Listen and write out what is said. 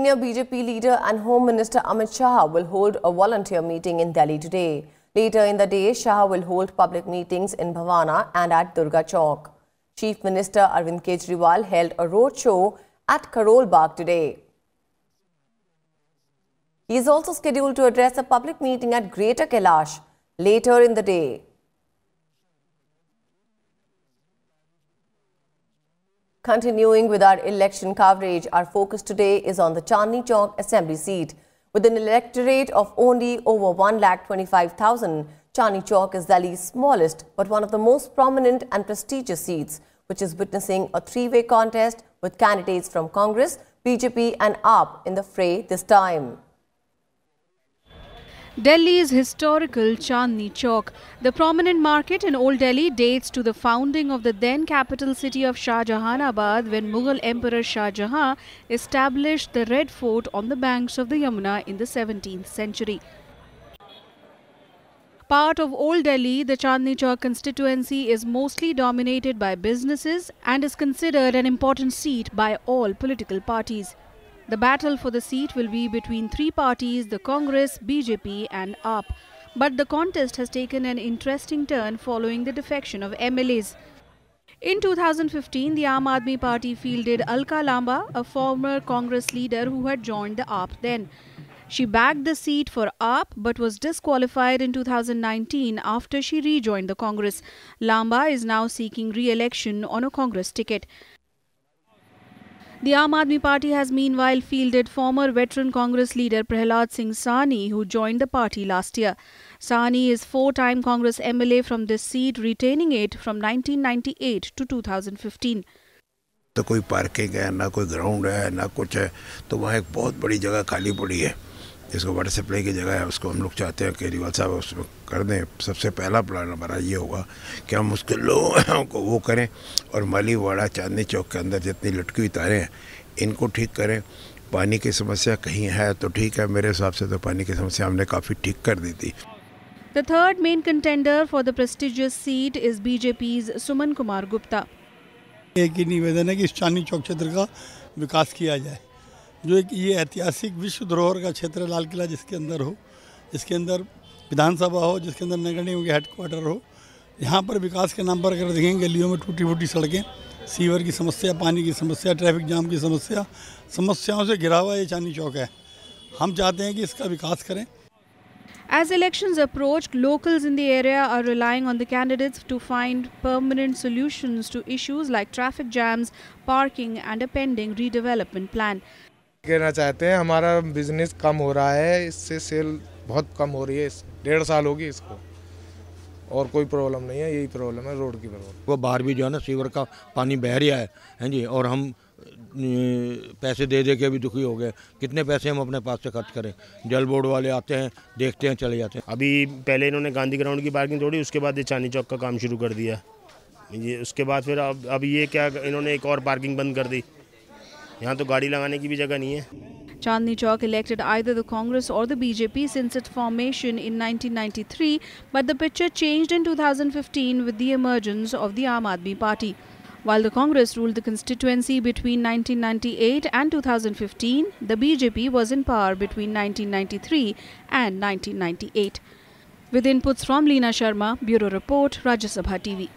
senior BJP leader and Home Minister Amit Shah will hold a volunteer meeting in Delhi today. Later in the day, Shah will hold public meetings in Bawana and at Durga Chowk. Chief Minister Arvind Kejriwal held a roadshow at Karol Bagh today. He is also scheduled to address a public meeting at Greater Kailash later in the day. Continuing with our election coverage, our focus today is on the Chandni Chowk Assembly seat. With an electorate of only over 1,25,000, Chandni Chowk is Delhi's smallest but one of the most prominent and prestigious seats, which is witnessing a three-way contest with candidates from Congress, BJP and AAP in the fray this time. Delhi's historical Chandni Chowk. The prominent market in Old Delhi dates to the founding of the then capital city of Shah Jahanabad when Mughal Emperor Shah Jahan established the Red Fort on the banks of the Yamuna in the 17th century. Part of Old Delhi, the Chandni Chowk constituency is mostly dominated by businesses and is considered an important seat by all political parties. The battle for the seat will be between three parties, the Congress, BJP and AAP. But the contest has taken an interesting turn following the defection of MLAs. In 2015, the Aam Aadmi Party fielded Alka Lamba, a former Congress leader who had joined the AAP then. She backed the seat for AAP but was disqualified in 2019 after she rejoined the Congress. Lamba is now seeking re-election on a Congress ticket. The Aam Aadmi Party has meanwhile fielded former veteran Congress leader Prahlad Singh Sawhney, who joined the party last year. Sawhney is four-time Congress MLA from this seat, retaining it from 1998 to 2015. तो कोई parking है ना कोई ground है ना कुछ है तो वहाँ एक बहुत बड़ी जगह खाली पड़ी है जिसको वाटर सप्लाई की जगह है उसको हम लोग चाहते हैं केजरीवाल साहब उसमें कर दें। सबसे पहला प्लान हमारा ये होगा कि हम उसके लोगों को वो करें और मालीवाड़ा चांदनी चौक के अंदर जितनी लटकी हुई तारें हैं इनको ठीक करें। पानी की समस्या कहीं है तो ठीक है मेरे हिसाब से तो पानी की समस्या हमने काफ़ी ठीक कर दी थी। The third main contender for the prestigious seat is BJP's Suman Kumar Gupta. एक ही निवेदन है कि इस चांदनी चौक क्षेत्र का विकास किया जाए। जो एक ये ऐतिहासिक विश्व धरोहर का क्षेत्र लाल किला जिसके अंदर हो जिसके अंदर विधानसभा हो जिसके अंदर नगर निगम के हेडक्वार्टर हो यहाँ पर विकास के नाम पर अगर देखेंगे गलियों में टूटी फूटी सड़कें सीवर की समस्या पानी की समस्या ट्रैफ़िक जाम की समस्या समस्याओं से घिरा हुआ ये चांदनी चौक है हम चाहते हैं कि इसका विकास करें As elections approach, locals in the area are relying on the candidates to find permanent solutions to issues like traffic jams, parking and a pending redevelopment plan. कहना चाहते हैं हमारा बिज़नेस कम हो रहा है इससे सेल बहुत कम हो रही है डेढ़ साल होगी इसको। और कोई प्रॉब्लम नहीं है यही प्रॉब्लम है रोड की प्रॉब्लम वो बाहर भी जो है ना सीवर का पानी बह रहा है हैं जी और हम पैसे दे दे के भी दुखी हो गए। कितने पैसे हम अपने पास से खर्च करें? जल बोर्ड वाले आते हैं देखते हैं चले जाते हैं। अभी पहले इन्होंने गांधी ग्राउंड की पार्किंग तोड़ी उसके बाद ये चांदी चौक का काम शुरू कर दिया। ये उसके बाद फिर अब अब ये क्या इन्होंने एक और पार्किंग बंद कर दी। यहाँ तो गाड़ी लगाने की भी जगह नहीं है Chandni Chowk elected either the Congress or the BJP since its formation in 1993, but the picture changed in 2015 with the emergence of the Aam Aadmi Party. While the Congress ruled the constituency between 1998 and 2015, the BJP was in power between 1993 and 1998. With inputs from Leena Sharma, Bureau Report, Rajya Sabha TV.